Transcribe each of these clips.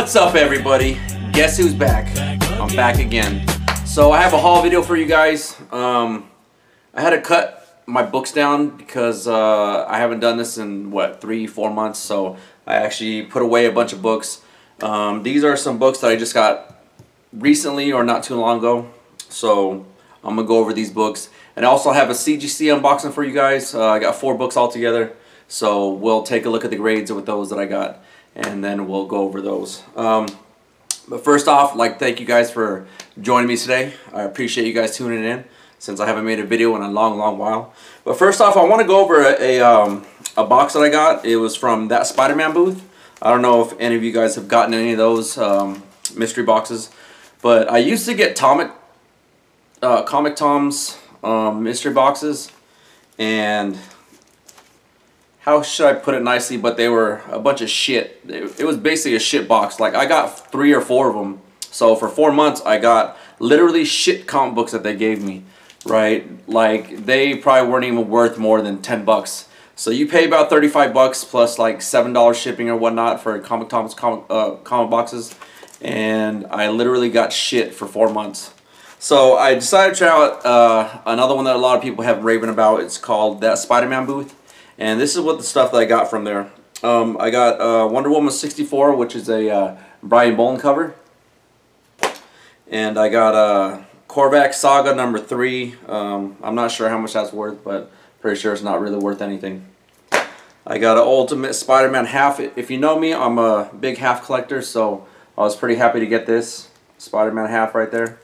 What's up everybody? Guess who's back? I'm back again. So I have a haul video for you guys. Um, I had to cut my books down because uh, I haven't done this in what three, four months. So I actually put away a bunch of books. Um, these are some books that I just got recently or not too long ago. So I'm gonna go over these books. And I also have a CGC unboxing for you guys. Uh, I got four books all together. So we'll take a look at the grades with those that I got and then we'll go over those. Um, but first off, like thank you guys for joining me today. I appreciate you guys tuning in since I haven't made a video in a long, long while. But first off, I want to go over a, a, um, a box that I got. It was from that Spider-Man booth. I don't know if any of you guys have gotten any of those um, mystery boxes. But I used to get Comic, uh, Comic Tom's um, mystery boxes. And how should I put it nicely, but they were a bunch of shit. It, was basically a shit box. Like I got three or four of them. So for four months, I got literally shit comic books that they gave me, right? Like they probably weren't even worth more than 10 bucks. So you pay about 35 bucks plus like $7 shipping or whatnot for Comic Tom's comic, uh, comic boxes. And I literally got shit for four months. So I decided to try out uh, another one that a lot of people have raving about. It's called That Spider-Man Booth. And this is what the stuff that I got from there. Um, I got uh, Wonder Woman 64, which is a uh, Brian Bolland cover. And I got uh, Korvac Saga number 3. Um, I'm not sure how much that's worth, but pretty sure it's not really worth anything. I got an Ultimate Spider-Man half. If you know me, I'm a big half collector, so I was pretty happy to get this Spider-Man half right there.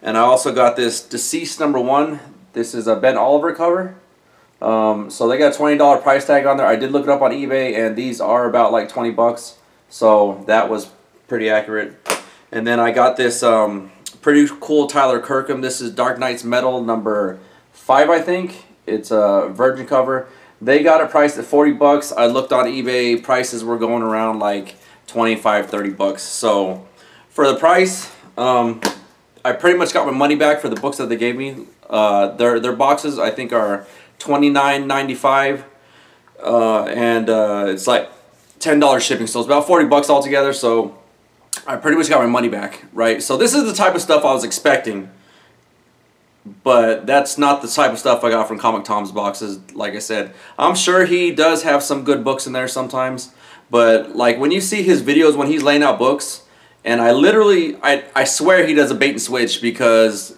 And I also got this DCeased number 1. This is a Ben Oliver cover. Um, so they got a $20 price tag on there. I did look it up on eBay and these are about like 20 bucks. So that was pretty accurate. And then I got this um, pretty cool Tyler Kirkham. This is Dark Nights Metal number 5 I think. It's a virgin cover. They got it priced at 40 bucks. I looked on eBay. Prices were going around like 25, 30 bucks. So for the price, um, I pretty much got my money back for the books that they gave me. Uh, their, their boxes I think are $29.95 uh, and uh, it's like $10 shipping so it's about 40 bucks altogether so I pretty much got my money back right? So this is the type of stuff I was expecting but that's not the type of stuff I got from Comic Tom's boxes like I said. I'm sure he does have some good books in there sometimes but like when you see his videos when he's laying out books and I literally I, I swear he does a bait and switch because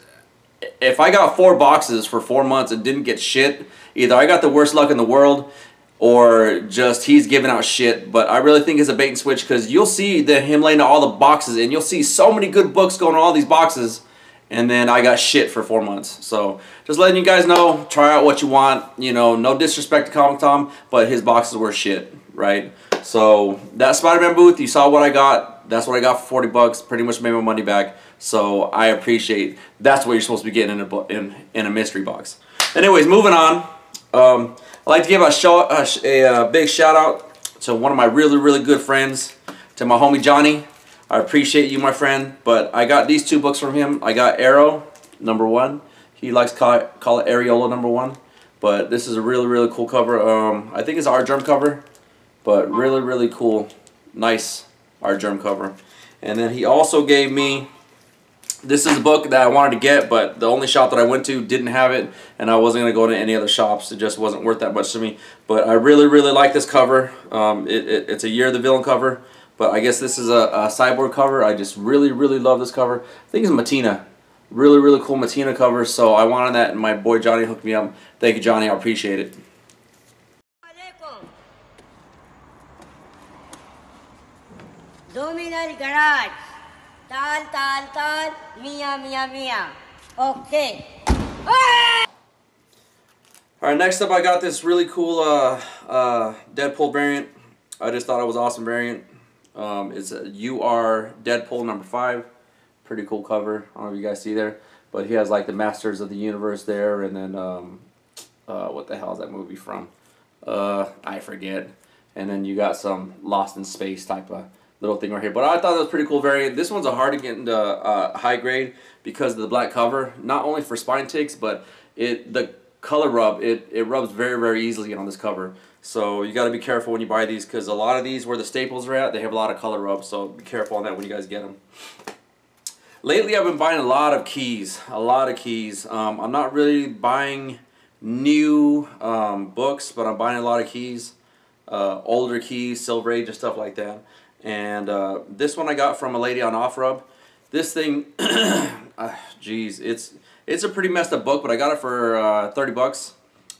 if I got four boxes for four months and didn't get shit, either I got the worst luck in the world or just he's giving out shit. But I really think it's a bait and switch because you'll see that him laying out all the boxes and you'll see so many good books going on all these boxes. And then I got shit for four months. So just letting you guys know, try out what you want. You know, no disrespect to Comic Tom, but his boxes were shit, right? So that Spider-Man booth, you saw what I got. That's what I got for 40 bucks. Pretty much made my money back. So I appreciate that's what you're supposed to be getting in a in, in a mystery box. Anyways, moving on. Um, I'd like to give a, show, a, a, a big shout out to one of my really really good friends, to my homie Johnny. I appreciate you, my friend. But I got these two books from him. I got Arrow number one. He likes call it, call it Areola number one. But this is a really really cool cover. Um, I think it's Artgerm cover, but really really cool, nice Artgerm cover. And then he also gave me this is a book that I wanted to get, but the only shop that I went to didn't have it, and I wasn't going to go to any other shops. It just wasn't worth that much to me. But I really, really like this cover. Um, it, it, it's a Year of the Villain cover, but I guess this is a, a, cyborg cover. I just really, really love this cover. I think it's Mattina. Really, really cool Mattina cover, so I wanted that, and my boy Johnny hooked me up. Thank you, Johnny. I appreciate it. Dominal Garage. Tal, tal, tal. Mia, mia, mia. Okay. Alright, next up I got this really cool uh, uh, Deadpool variant. I just thought it was awesome variant. Um, it's a UR Deadpool number 5. Pretty cool cover. I don't know if you guys see there. But he has like the Masters of the Universe there and then um, uh, what the hell is that movie from? Uh, I forget. And then you got some Lost in Space type of little thing right here. But I thought that was pretty cool variant. This one's a hard to get into uh, high grade because of the black cover. Not only for spine ticks, but it the color rub, it, it rubs very, very easily on this cover. So you got to be careful when you buy these because a lot of these where the staples are at, they have a lot of color rub. So be careful on that when you guys get them. Lately I've been buying a lot of keys, a lot of keys. Um, I'm not really buying new um, books, but I'm buying a lot of keys, uh, older keys, Silver Age and stuff like that. And uh, this one I got from a lady on OfferUp. This thing, uh, geez, it's it's a pretty messed up book, but I got it for uh, 30 bucks.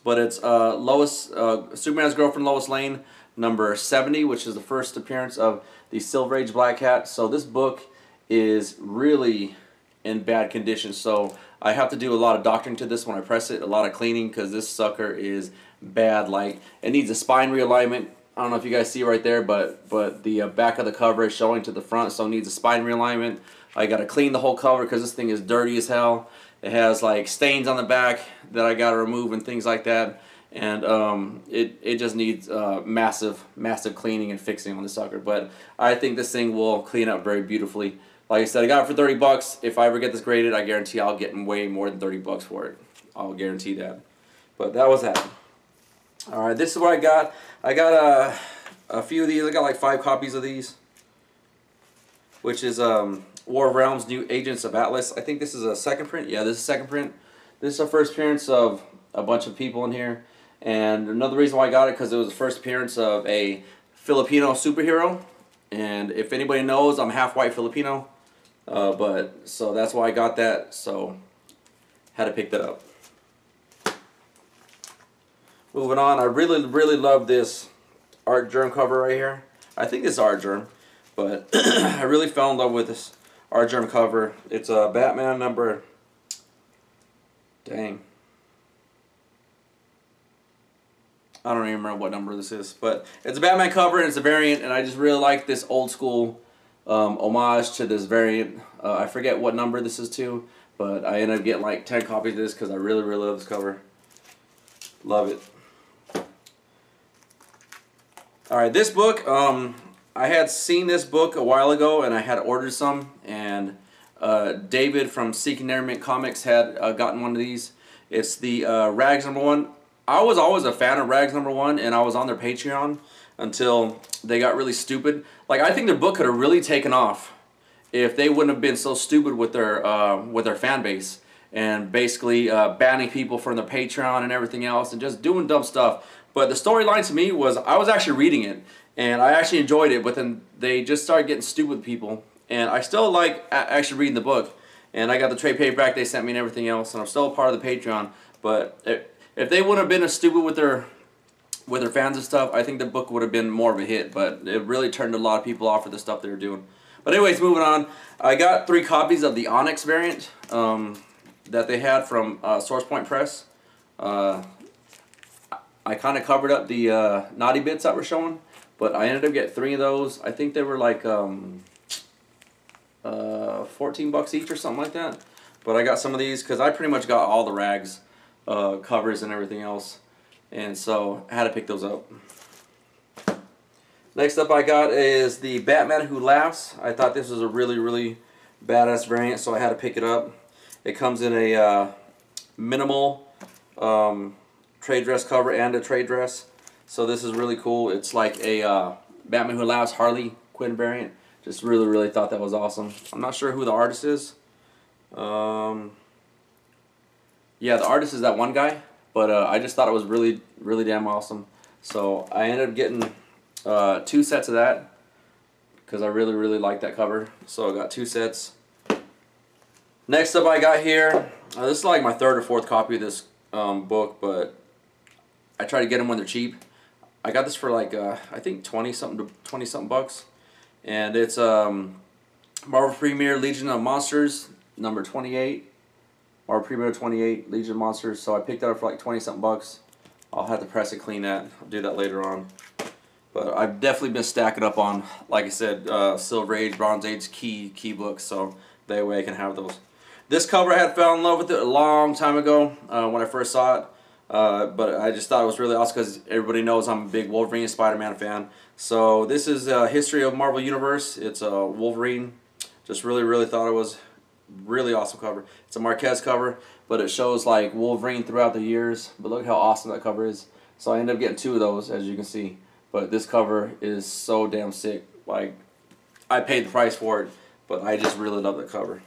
But it's uh, Lois, uh, Superman's girlfriend Lois Lane, number 70, which is the first appearance of the Silver Age Black Cat. So this book is really in bad condition. So I have to do a lot of doctoring to this when I press it, a lot of cleaning because this sucker is bad. Like it needs a spine realignment. I don't know if you guys see right there, but but the uh, back of the cover is showing to the front, so it needs a spine realignment. I got to clean the whole cover because this thing is dirty as hell. It has like stains on the back that I got to remove and things like that. And um, it, it just needs uh, massive, massive cleaning and fixing on the sucker. But I think this thing will clean up very beautifully. Like I said, I got it for 30 bucks. If I ever get this graded, I guarantee I'll get way more than 30 bucks for it. I'll guarantee that. But that was that. Alright, this is what I got. I got uh, a few of these. I got like five copies of these. Which is um, War of Realms New Agents of Atlas. I think this is a second print. Yeah, this is a second print. This is the first appearance of a bunch of people in here. And another reason why I got it because it was the first appearance of a Filipino superhero. And if anybody knows, I'm half white Filipino. Uh, but so that's why I got that. So had to pick that up. Moving on, I really, really love this Artgerm cover right here. I think it's Artgerm, but I really fell in love with this Artgerm cover. It's a Batman number. Dang. I don't even remember what number this is, but it's a Batman cover and it's a variant, and I just really like this old school um, homage to this variant. Uh, I forget what number this is to, but I ended up getting like 10 copies of this because I really, really love this cover. Love it. Alright, this book, um, I had seen this book a while ago and I had ordered some, and uh, David from Seeking Nevermint Comics had uh, gotten one of these. It's the uh, Rags number one. I was always a fan of Rags number one, and I was on their Patreon until they got really stupid. Like I think their book could have really taken off if they wouldn't have been so stupid with their uh, with their fan base and basically uh, banning people from their Patreon and everything else and just doing dumb stuff. But the storyline to me was I was actually reading it and I actually enjoyed it, but then they just started getting stupid with people. And I still like actually reading the book. And I got the trade paperback they sent me and everything else, and I'm still a part of the Patreon. But if they wouldn't have been as stupid with their with their fans and stuff, I think the book would have been more of a hit. But it really turned a lot of people off for the stuff they were doing. But anyways, moving on. I got three copies of the Onyx variant um, that they had from uh, Source Point Press. Uh, I kind of covered up the uh, naughty bits that were showing, but I ended up getting three of those. I think they were like um, uh, 14 bucks each or something like that. But I got some of these because I pretty much got all the rags uh, covers and everything else. And so I had to pick those up. Next up I got is the Batman Who Laughs. I thought this was a really, really badass variant, so I had to pick it up. It comes in a uh, minimal um, trade dress cover and a trade dress. So this is really cool. It's like a uh, Batman Who Laughs Harley Quinn variant. Just really, really thought that was awesome. I'm not sure who the artist is. Um, yeah, the artist is that one guy, but uh, I just thought it was really, really damn awesome. So I ended up getting uh, two sets of that because I really, really like that cover. So I got two sets. Next up I got here, uh, this is like my third or fourth copy of this um, book, but I try to get them when they're cheap. I got this for like, uh, I think 20 something, to 20 something bucks. And it's um, Marvel Premiere Legion of Monsters, number 28. Marvel Premiere 28, Legion of Monsters. So I picked that up for like 20 something bucks. I'll have to press and clean that. I'll do that later on. But I've definitely been stacking up on, like I said, uh, Silver Age, Bronze Age key key books. So that way I can have those. This cover I had fell in love with it a long time ago uh, when I first saw it. Uh, but I just thought it was really awesome because everybody knows I'm a big Wolverine and Spider-Man fan. So this is a history of Marvel Universe. It's a Wolverine. Just really, really thought it was Really awesome cover. It's a Marquez cover, but it shows like Wolverine throughout the years. But look how awesome that cover is. So I ended up getting two of those, as you can see. But this cover is so damn sick. Like, I paid the price for it, but I just really love the cover.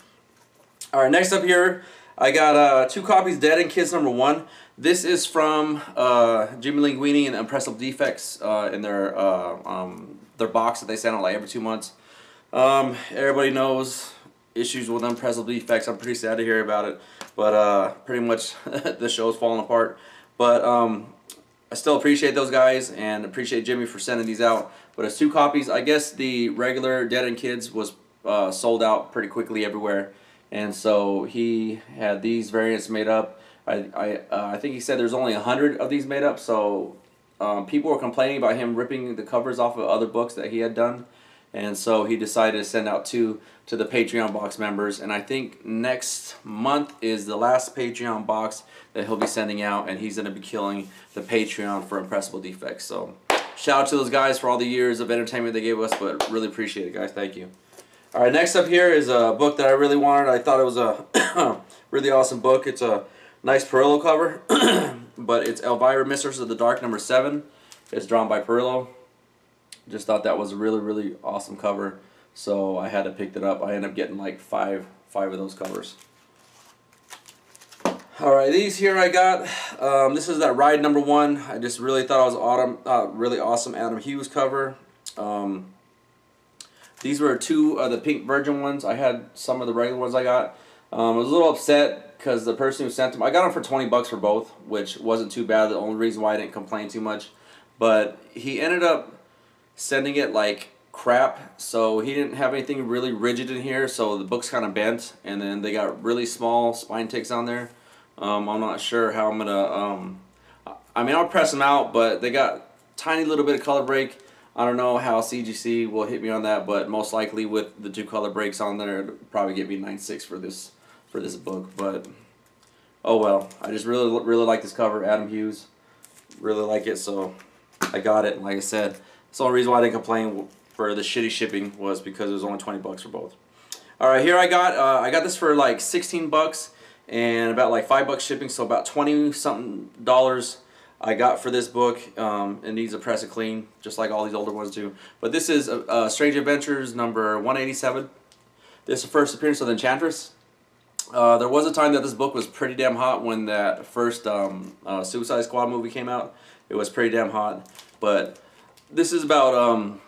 All right, next up here, I got uh, two copies, Dead End Kids number one. This is from uh, Jimmy Linguini and Impressive Defects uh, in their uh, um, their box that they send out like every two months. Um, everybody knows issues with Impressive Defects. I'm pretty sad to hear about it, but uh, pretty much the show's falling apart. But um, I still appreciate those guys and appreciate Jimmy for sending these out. But it's two copies. I guess the regular Dead End Kids was uh, sold out pretty quickly everywhere. And so he had these variants made up. I, I, uh, I think he said there's only a hundred of these made up. So um, people were complaining about him ripping the covers off of other books that he had done. And so he decided to send out two to the Patreon box members. And I think next month is the last Patreon box that he'll be sending out. And he's going to be killing the Patreon for Impressive Defects. So shout out to those guys for all the years of entertainment they gave us. But really appreciate it, guys. Thank you. All right, next up here is a book that I really wanted. I thought it was a really awesome book. It's a nice Perillo cover. but it's Elvira Mistress of the Dark number 7. It's drawn by Perillo. Just thought that was a really really awesome cover so I had to pick it up. I ended up getting like five five of those covers. Alright these here I got um, this is that ride number one. I just really thought it was autumn uh, really awesome Adam Hughes cover. Um, these were two of the pink virgin ones. I had some of the regular ones I got. Um, I was a little upset because the person who sent them I got them for 20 bucks for both which wasn't too bad. The only reason why I didn't complain too much. But he ended up sending it like crap so he didn't have anything really rigid in here so the book's kind of bent and then they got really small spine ticks on there. Um, I'm not sure how I'm gonna um, I mean I'll press them out but they got tiny little bit of color break. I don't know how CGC will hit me on that but most likely with the two color breaks on there it'll probably get me 9.6 for this for this book but oh well I just really really like this cover Adam Hughes really like it so I got it like I said the only reason why I didn't complain for the shitty shipping was because it was only 20 bucks for both. All right, here I got uh, I got this for like 16 bucks and about like five bucks shipping, so about 20 something dollars I got for this book. Um, it needs a press and clean, just like all these older ones do. But this is uh, uh Strange Adventures number 187. This is the first appearance of the Enchantress. Uh, there was a time that this book was pretty damn hot when that first um, uh, Suicide Squad movie came out. It was pretty damn hot, but this is about um,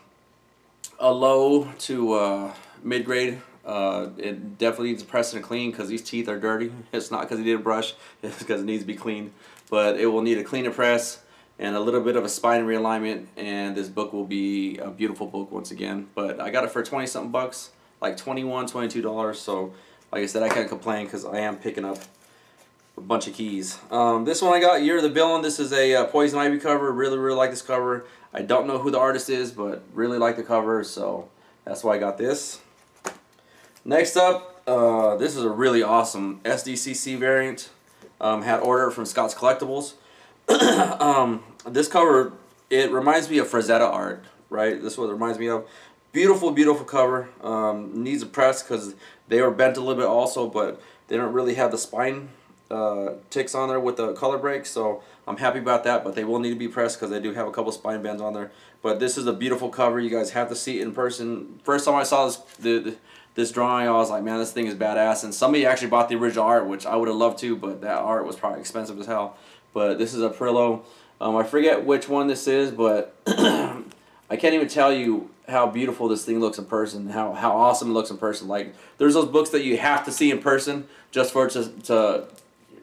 a low to uh, mid-grade. Uh, it definitely needs a pressing and clean because these teeth are dirty. It's not because he didn't brush, it's because it needs to be cleaned. But it will need a cleaner press and a little bit of a spine realignment and this book will be a beautiful book once again. But I got it for 20 something bucks, like 21 $22. So like I said, I can't complain because I am picking up a bunch of keys. Um, this one I got, Year of the Villain. This is a uh, Poison Ivy cover. Really, really like this cover. I don't know who the artist is, but really like the cover, so that's why I got this. Next up, uh, this is a really awesome SDCC variant. Um, had order from Scott's Collectibles. um, this cover, it reminds me of Frazetta art, right? This is what it reminds me of. Beautiful, beautiful cover. Um, needs a press because they were bent a little bit also, but they don't really have the spine uh, ticks on there with the color break so I'm happy about that but they will need to be pressed because they do have a couple spine bends on there. But this is a beautiful cover. You guys have to see it in person. First time I saw this the, the, this drawing I was like man this thing is badass. And somebody actually bought the original art which I would have loved to but that art was probably expensive as hell. But this is a Perillo um, I forget which one this is but I can't even tell you how beautiful this thing looks in person, how, how awesome it looks in person. Like, there's those books that you have to see in person just for it to, to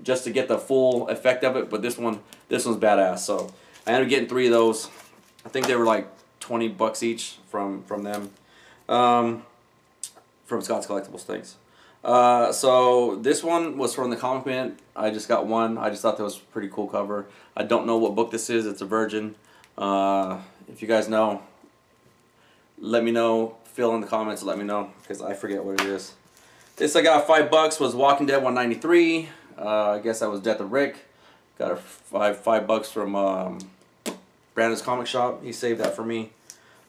just to get the full effect of it. But this one, this one's badass. So I ended up getting three of those. I think they were like 20 bucks each from from them, um, from Scott's Collectibles. Thanks. Uh, so this one was from the Comic Mint. I just got one. I just thought that was pretty cool cover. I don't know what book this is. It's a Virgin. Uh, if you guys know, let me know. Fill in the comments. Let me know because I forget what it is. This I got five bucks. Was Walking Dead 193. Uh, I guess that was Death of Rick. Got a five five bucks from um, Brandon's Comic Shop. He saved that for me.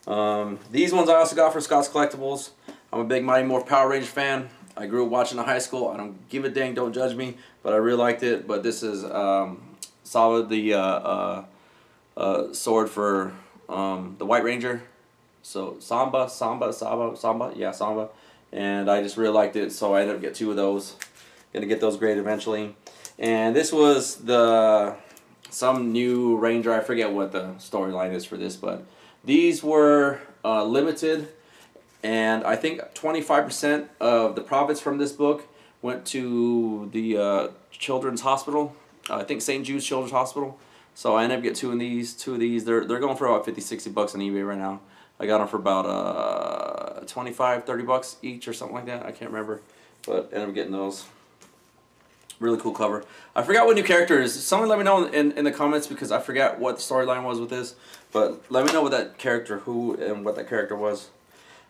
Um, these ones I also got from Scott's Collectibles. I'm a big Mighty Morph Power Ranger fan. I grew up watching in high school. I don't give a dang. Don't judge me, but I really liked it. But this is um, solid. The uh, uh, uh, sword for um, the White Ranger. So Samba, Samba, Samba, Samba. Yeah, Samba. And I just really liked it, so I ended up getting two of those. Gonna get those graded eventually. And this was the some new Ranger. I forget what the storyline is for this, but these were uh, limited, and I think 25% of the profits from this book went to the uh, Children's Hospital. Uh, I think St. Jude's Children's Hospital. So I ended up getting two of these. Two of these. They're they're going for about 50, 60 bucks on eBay right now. I got them for about uh, 25, 30 bucks each or something like that. I can't remember, but ended up getting those. Really cool cover. I forgot what new character is. Someone let me know in, in the comments because I forgot what the storyline was with this. But let me know what that character, who and what that character was.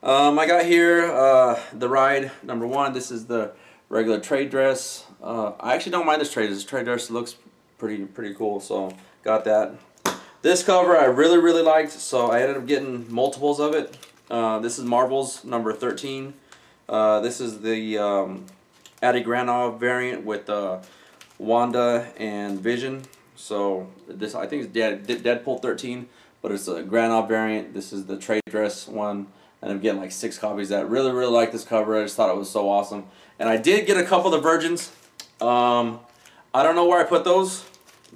Um, I got here uh, the ride number one. This is the regular trade dress. Uh, I actually don't mind this trade. This trade dress looks pretty pretty cool. So got that. This cover I really really liked. So I ended up getting multiples of it. Uh, this is Marvel's number 13. Uh, this is the um, Adi Granov variant with uh, Wanda and Vision. So this I think it's Deadpool 13, but it's a Granov variant. This is the trade dress one, and I'm getting like six copies. That really really like this cover. I just thought it was so awesome. And I did get a couple of the Virgins. Um, I don't know where I put those,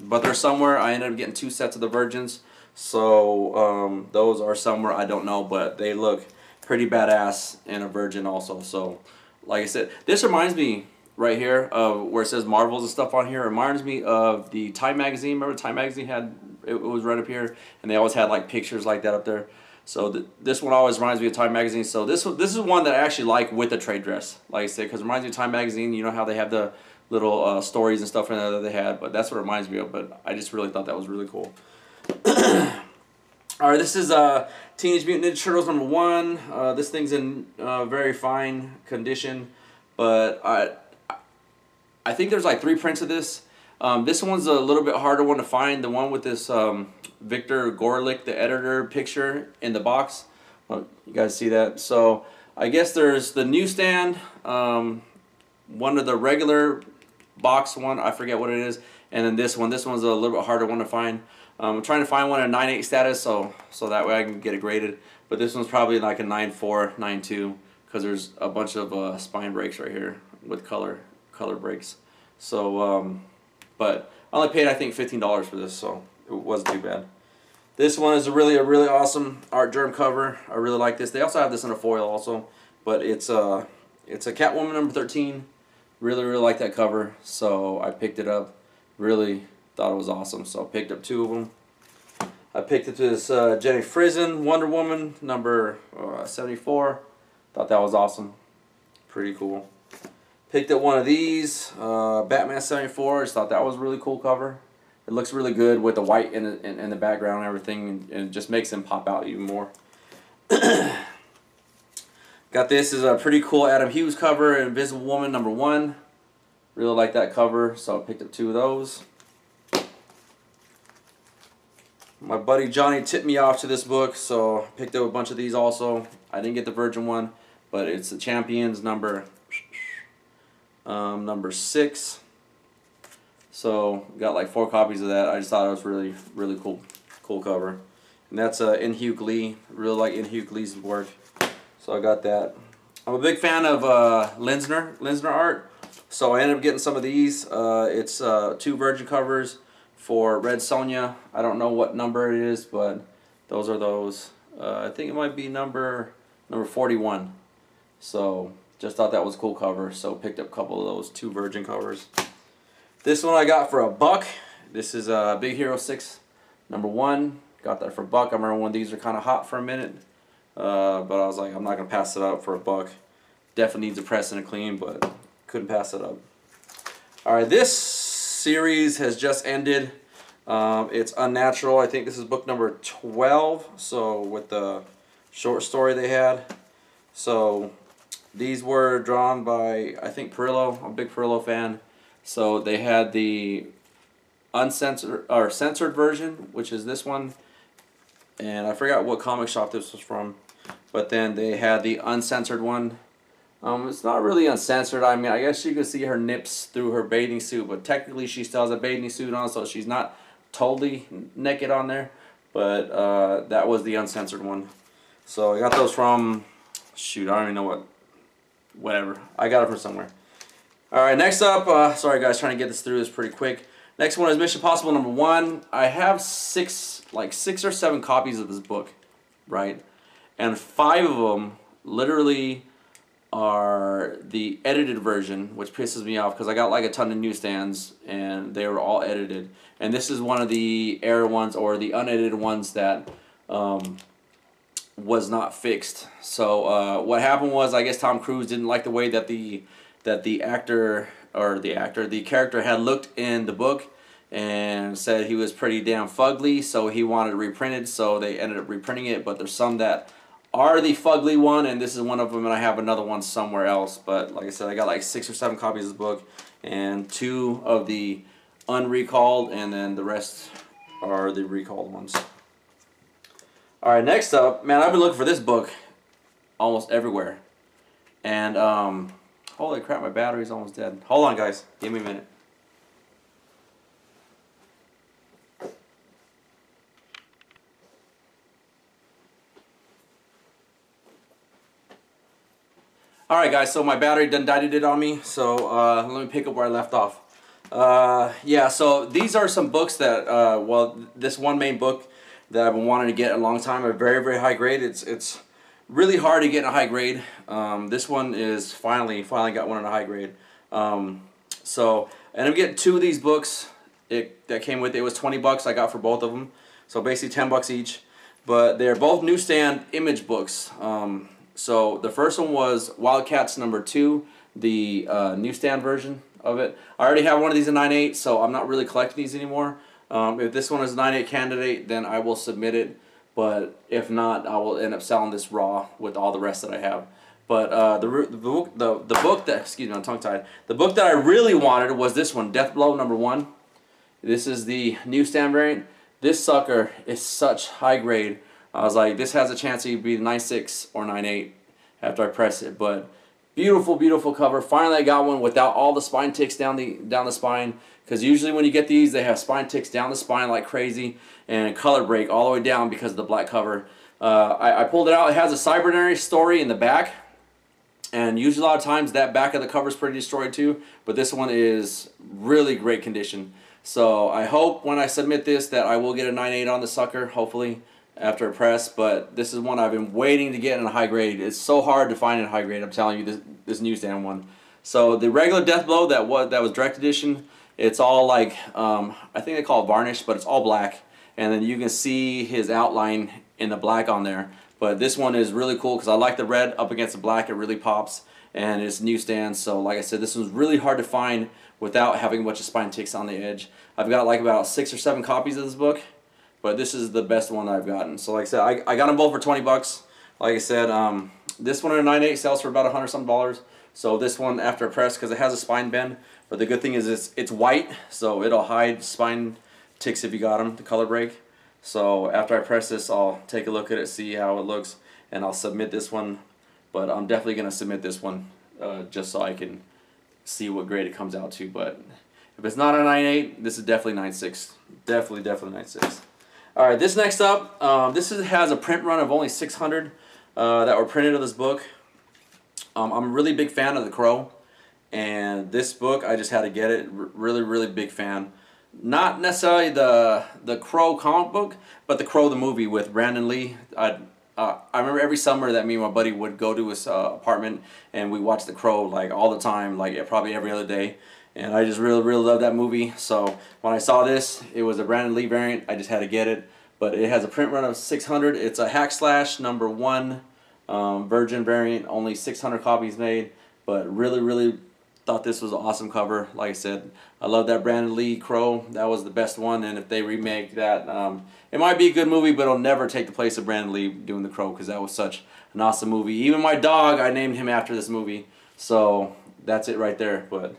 but they're somewhere. I ended up getting two sets of the Virgins. So um, those are somewhere I don't know, but they look pretty badass in a Virgin also. So like I said, this reminds me right here of where it says Marvels and stuff on here. It reminds me of the Time magazine. Remember Time magazine had it, was right up here, and they always had like pictures like that up there. So th this one always reminds me of Time magazine. So this this is one that I actually like with the trade dress, like I said, because it reminds me of Time magazine. You know how they have the little uh, stories and stuff that they had, but that's what it reminds me of. But I just really thought that was really cool. All right, this is uh, Teenage Mutant Ninja Turtles number one. Uh, this thing's in uh, very fine condition, but I, I think there's like three prints of this. Um, this one's a little bit harder one to find. The one with this um, Victor Gorelick, the editor, picture in the box. Well, you guys see that? So I guess there's the newsstand, um, one of the regular box one. I forget what it is, and then this one. This one's a little bit harder one to find. Um, I'm trying to find one at 9.8 status so so that way I can get it graded. But this one's probably like a 9.4, 9.2 because there's a bunch of uh, spine breaks right here with color color breaks. So, um, but I only paid I think $15 for this, so it wasn't too bad. This one is a really a really awesome Artgerm cover. I really like this. They also have this in a foil also, but it's a uh, it's a Catwoman number 13. Really really like that cover, so I picked it up. Really Thought it was awesome, so I picked up two of them. I picked up this uh, Jenny Frison Wonder Woman number uh, 74. Thought that was awesome. Pretty cool. Picked up one of these, uh, Batman 74. Just thought that was really cool cover. It looks really good with the white in the, in, in the background and everything, and, and, it just makes them pop out even more. Got this is a pretty cool Adam Hughes cover, Invisible Woman number one. Really like that cover, so I picked up two of those. my buddy Johnny tipped me off to this book, so picked up a bunch of these also. I didn't get the Virgin one, but it's the Champions number um, number six. So got like four copies of that. I just thought it was really really cool cool cover, and that's uh, In-Hyuk Lee. Really like In-Hyuk Lee's work, so I got that. I'm a big fan of uh, Linsner Linsner art, so I ended up getting some of these. Uh, it's uh, two Virgin covers for Red Sonja. I don't know what number it is, but those are those. Uh, I think it might be number number 41. So just thought that was a cool cover, so picked up a couple of those two Virgin covers. This one I got for a buck. This is a uh, Big Hero 6 number one. Got that for a buck. I remember when these were kind of hot for a minute, uh, but I was like, I'm not gonna pass it up for a buck. Definitely needs a press and a clean, but couldn't pass it up. All right, this series has just ended. Um, it's Unnatural. I think this is book number 12. So with the short story they had. So these were drawn by, I think, Perillo. I'm a big Perillo fan. So they had the uncensored or censored version, which is this one. And I forgot what comic shop this was from. But then they had the uncensored one, Um, it's not really uncensored. I mean, I guess you could see her nips through her bathing suit, but technically she still has a bathing suit on, so she's not totally naked on there. But uh, that was the uncensored one. So I got those from, shoot, I don't even know what, whatever. I got it from somewhere. All right, next up, uh, sorry guys, trying to get this through this pretty quick. Next one is Mission Possible number one. I have six, like six or seven copies of this book, right? And five of them literally are the edited version, which pisses me off because I got like a ton of newsstands and they were all edited. And this is one of the error ones or the unedited ones that um, was not fixed. So uh, what happened was, I guess Tom Cruise didn't like the way that the that the actor or the actor, the character had looked in the book and said he was pretty damn fugly, so he wanted reprinted. So they ended up reprinting it, but there's some that are the fugly one, and this is one of them, and I have another one somewhere else. But like I said, I got like six or seven copies of this book, and two of the unrecalled, and then the rest are the recalled ones. All right, next up, man, I've been looking for this book almost everywhere, and um, holy crap, my battery's almost dead. Hold on, guys, give me a minute. Alright guys, so my battery done died it on me, so uh, let me pick up where I left off. Uh, yeah, so these are some books that, uh, well, this one main book that I've been wanting to get a long time, a very, very high grade. It's it's really hard to get in a high grade. Um, this one is finally, finally got one in a high grade. Um, so, and I'm getting two of these books it, that came with it. It was 20 bucks I got for both of them. So basically 10 bucks each. But they're both newsstand image books. Um, so the first one was Wildcats number two, the uh, newsstand version of it. I already have one of these in 9.8, so I'm not really collecting these anymore. Um, if this one is a 9.8 candidate, then I will submit it. But if not, I will end up selling this raw with all the rest that I have. But uh, the, the, book, the, the book that, excuse me, I'm tongue tied. The book that I really wanted was this one, Deathblow number one. This is the newsstand variant. This sucker is such high grade. I was like, this has a chance to be 9.6 or 9.8 after I press it. But beautiful, beautiful cover. Finally, I got one without all the spine ticks down the down the spine. Because usually when you get these, they have spine ticks down the spine like crazy and color break all the way down because of the black cover. Uh, I, I pulled it out. It has a cybernary story in the back. And usually a lot of times that back of the cover is pretty destroyed too. But this one is really great condition. So I hope when I submit this that I will get a 9.8 on the sucker, hopefully after a press, but this is one I've been waiting to get in a high grade. It's so hard to find in a high grade, I'm telling you, this, this newsstand one. So the regular Deathblow that was, that was direct edition, it's all like, um, I think they call it varnish, but it's all black. And then you can see his outline in the black on there. But this one is really cool because I like the red up against the black. It really pops. And it's newsstand. So like I said, this one's really hard to find without having a bunch of spine ticks on the edge. I've got like about six or seven copies of this book. But this is the best one I've gotten. So like I said, I, I got them both for 20 bucks. Like I said, um, this one in a 9.8 sells for about 100 some dollars. So this one after a press, because it has a spine bend. But the good thing is it's, it's white, so it'll hide spine ticks if you got them, the color break. So after I press this, I'll take a look at it, see how it looks, and I'll submit this one. But I'm definitely going to submit this one uh, just so I can see what grade it comes out to. But if it's not a 9.8, this is definitely 9.6. Definitely, definitely 9.6. All right, this next up, um, this is, has a print run of only 600 uh, that were printed of this book. Um, I'm a really big fan of The Crow, and this book, I just had to get it. R really, really big fan. Not necessarily the the Crow comic book, but The Crow the movie with Brandon Lee. I uh, I remember every summer that me and my buddy would go to his uh, apartment and we watched The Crow like all the time, like probably every other day. And I just really, really love that movie. So when I saw this, it was a Brandon Lee variant. I just had to get it. But it has a print run of 600. It's a hack slash number one um, Virgin variant. Only 600 copies made. But really, really thought this was an awesome cover. Like I said, I love that Brandon Lee Crow. That was the best one. And if they remake that, um, it might be a good movie, but it'll never take the place of Brandon Lee doing the Crow because that was such an awesome movie. Even my dog, I named him after this movie. So that's it right there. But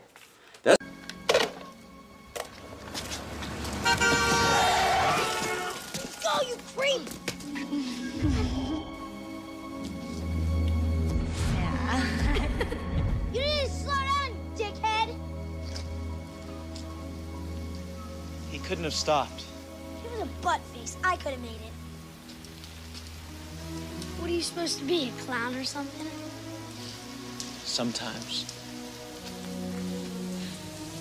couldn't have stopped. He was a butt face. I could have made it. What are you supposed to be, a clown or something? Sometimes.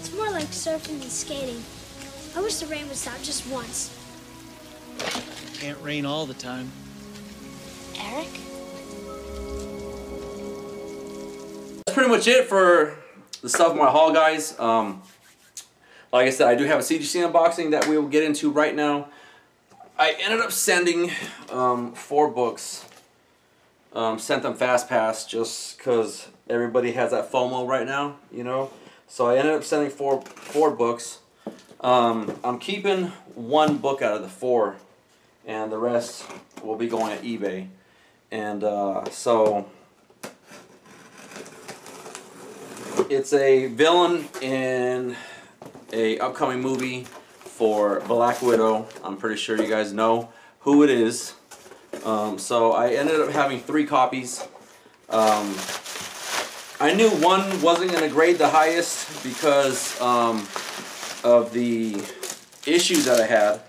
It's more like surfing than skating. I wish the rain would stop just once. Can't rain all the time. Eric? That's pretty much it for the stuff in my haul, guys. Um, like I said, I do have a CGC unboxing that we will get into right now. I ended up sending um, four books. Um, sent them fast pass just because everybody has that FOMO right now, you know. So I ended up sending four four books. Um, I'm keeping one book out of the four, and the rest will be going at eBay. And uh, so it's a villain in a upcoming movie for Black Widow. I'm pretty sure you guys know who it is. Um, so I ended up having three copies. Um, I knew one wasn't going to grade the highest because um, of the issues that I had.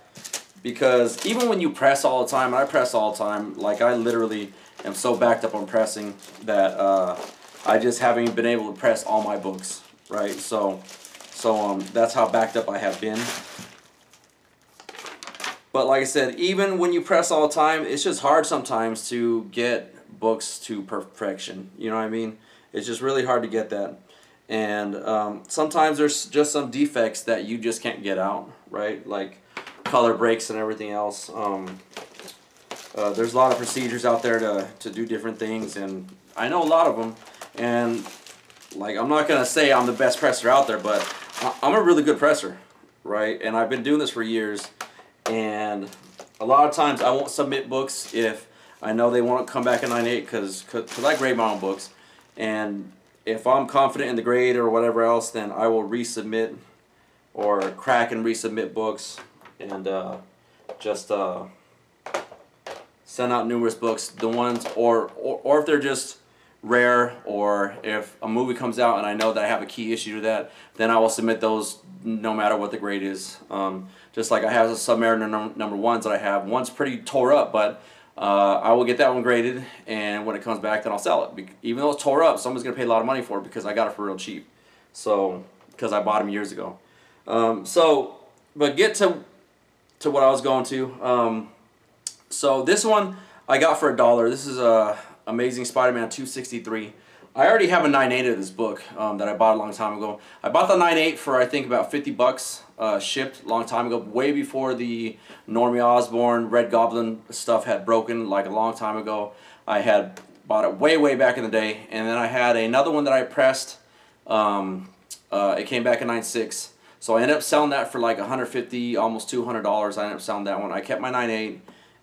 Because even when you press all the time, I press all the time, like I literally am so backed up on pressing that uh, I just haven't been able to press all my books, right? So, so um, that's how backed up I have been. But like I said, even when you press all the time, it's just hard sometimes to get books to perfection. You know what I mean? It's just really hard to get that. And um, sometimes there's just some defects that you just can't get out, right? Like color breaks and everything else. Um, uh, there's a lot of procedures out there to, to do different things, and I know a lot of them. And like, I'm not gonna say I'm the best presser out there, but I'm a really good presser, right? And I've been doing this for years, and a lot of times I won't submit books if I know they won't come back in 98 because because I grade my own books, and if I'm confident in the grade or whatever else, then I will resubmit or crack and resubmit books and uh, just uh, send out numerous books. The ones, or, or or if they're just rare, or if a movie comes out and I know that I have a key issue to that, then I will submit those no matter what the grade is. Um, just like I have a Submariner num- number ones that I have. One's pretty tore up, but uh, I will get that one graded, and when it comes back, then I'll sell it. Be- even though it's tore up, someone's gonna pay a lot of money for it because I got it for real cheap. So, because I bought them years ago. Um, so, but get to to what I was going to. Um, so this one I got for a dollar. This is a Amazing Spider-Man 263. I already have a 9.8 of this book um, that I bought a long time ago. I bought the 9.8 for I think about 50 bucks uh, shipped a long time ago, way before the Normie Osborn Red Goblin stuff had broken like a long time ago. I had bought it way way back in the day, and then I had another one that I pressed. Um, uh, it came back in 9.6. So I ended up selling that for like 150 almost $200. I ended up selling that one. I kept my 9.8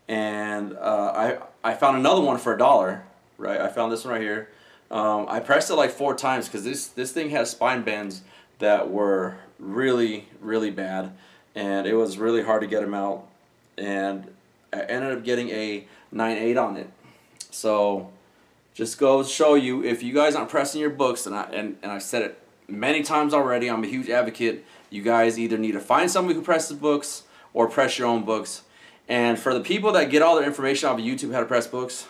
and uh, I I found another one for a dollar. Right, I found this one right here. Um, I pressed it like four times because this this thing has spine bends that were really really bad, and it was really hard to get them out. And I ended up getting a 9.8 on it. So just go show you if you guys aren't pressing your books, and I and, and I've said it many times already. I'm a huge advocate. You guys either need to find somebody who presses books or press your own books. And for the people that get all their information off of YouTube how to press books,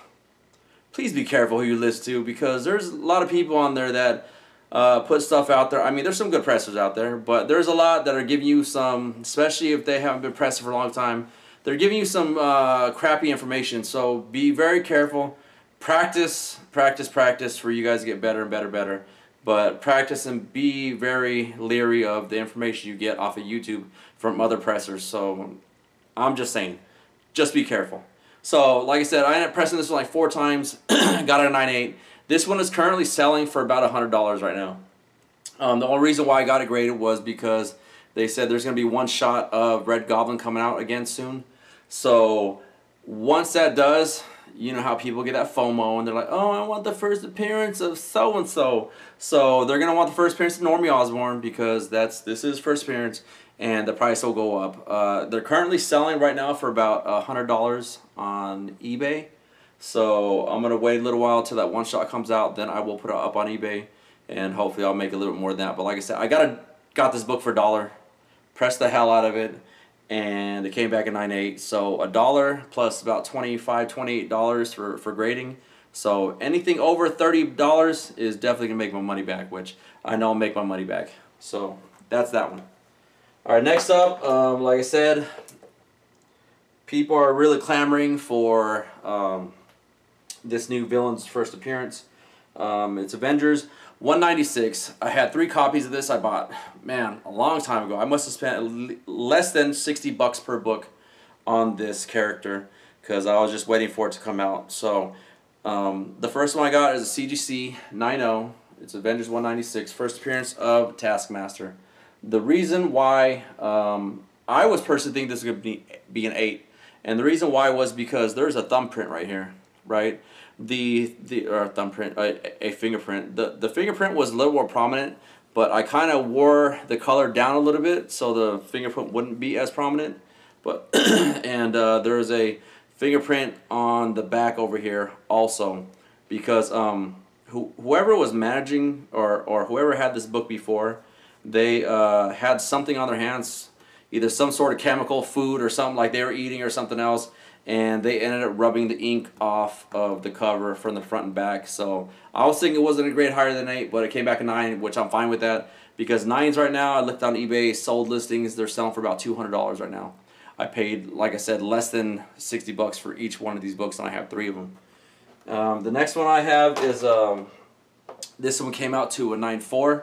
please be careful who you listen to because there's a lot of people on there that uh, put stuff out there. I mean, there's some good pressers out there, but there's a lot that are giving you some, especially if they haven't been pressing for a long time, they're giving you some uh, crappy information. So be very careful. Practice, practice, practice for you guys to get better and better, better. But practice and be very leery of the information you get off of YouTube from other pressers. So I'm just saying, just be careful. So, like I said, I ended up pressing this one like four times, got it a 9.8. This one is currently selling for about $100 right now. Um, the only reason why I got it graded was because they said there's going to be one shot of Red Goblin coming out again soon. So, once that does, you know how people get that FOMO and they're like, oh, I want the first appearance of so and so. So they're gonna want the first appearance of Normie Osborn because that's this is first appearance, and the price will go up. Uh, they're currently selling right now for about a hundred dollars on eBay. So I'm gonna wait a little while till that one shot comes out. Then I will put it up on eBay, and hopefully I'll make a little bit more than that. But like I said, I got got this book for a dollar. pressed the hell out of it, and it came back at 98. So a dollar plus about 25 $28 for, for grading. So anything over $30 is definitely going to make my money back, which I know I'll make my money back. So that's that one. All right, next up, um, like I said, people are really clamoring for um, this new villain's first appearance. Um, it's Avengers 196. I had three copies of this I bought, man, a long time ago. I must have spent less than 60 bucks per book on this character because I was just waiting for it to come out. So um, the first one I got is a CGC 90. It's Avengers 196, first appearance of Taskmaster. The reason why um, I was personally thinking this to be, be an 8, and the reason why was because there's a thumbprint right here, right? The the or thumbprint, a, a fingerprint. The the fingerprint was a little more prominent, but I kind of wore the color down a little bit so the fingerprint wouldn't be as prominent. But and uh, there's a fingerprint on the back over here also because um, who, whoever was managing or, or whoever had this book before they uh, had something on their hands either some sort of chemical food or something like they were eating or something else and they ended up rubbing the ink off of the cover from the front and back so I was thinking it wasn't a grade higher than 8 but it came back a 9 which I'm fine with that because 9s right now I looked on eBay sold listings they're selling for about $200 right now I paid, like I said, less than 60 bucks for each one of these books, and I have three of them. Um, the next one I have is, um, this one came out to a 9.4.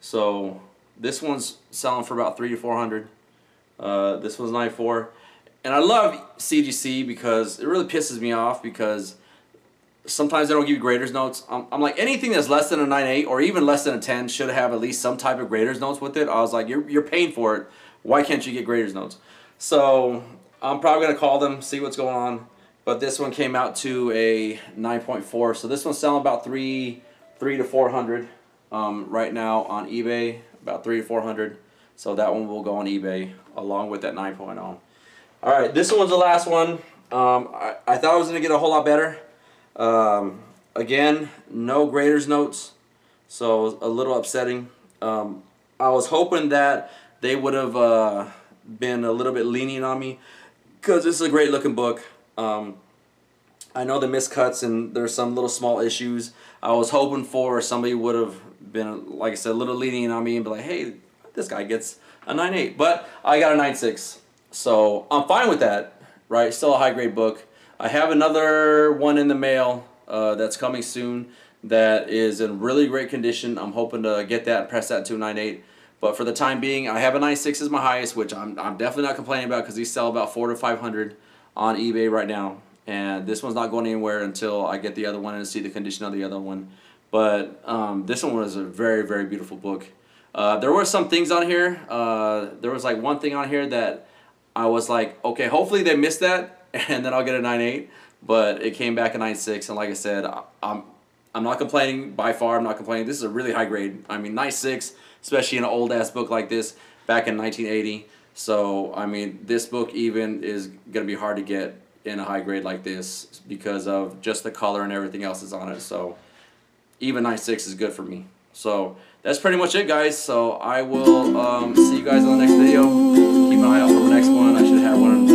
So this one's selling for about three to 400. Uh, this one's 9.4. And I love CGC because it really pisses me off because sometimes they don't give you graders notes. I'm, I'm like, anything that's less than a 9.8 or even less than a 10 should have at least some type of graders notes with it. I was like, you're, you're paying for it. Why can't you get graders notes? So I'm probably going to call them, see what's going on. But this one came out to a 9.4. So this one's selling about three, three to 400 um, right now on eBay. About three to 400. So that one will go on eBay along with that 9.0. All right, this one's the last one. Um, I, I thought I was going to get a whole lot better. Um, again, no graders notes. So a little upsetting. Um, I was hoping that they would have... Uh, been a little bit lenient on me because this is a great looking book. Um, I know the miscuts and there's some little small issues. I was hoping for somebody would have been, like I said, a little lenient on me and be like, hey, this guy gets a 9.8. But I got a 9.6. So I'm fine with that, right? Still a high grade book. I have another one in the mail uh, that's coming soon that is in really great condition. I'm hoping to get that and press that to a 9.8. But for the time being, I have a 9.6 as my highest, which I'm, I'm definitely not complaining about because these sell about 4 to 500 on eBay right now. And this one's not going anywhere until I get the other one and see the condition of the other one. But um, this one was a very, very beautiful book. Uh, there were some things on here. Uh, there was like one thing on here that I was like, okay, hopefully they missed that and then I'll get a 9.8. But it came back a 9.6 and like I said, I'm, I'm not complaining by far. I'm not complaining. This is a really high grade. I mean, 9.6 especially in an old ass book like this back in 1980. So, I mean, this book even is going to be hard to get in a high grade like this because of just the color and everything else is on it. So, even 9.6 is good for me. So, that's pretty much it, guys. So, I will um, see you guys on the next video. Keep an eye out for the next one. I should have one